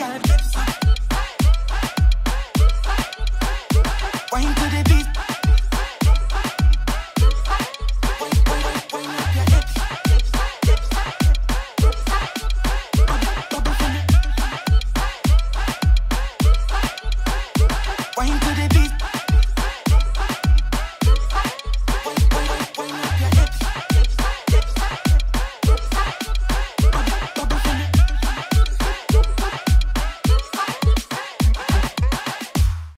got lips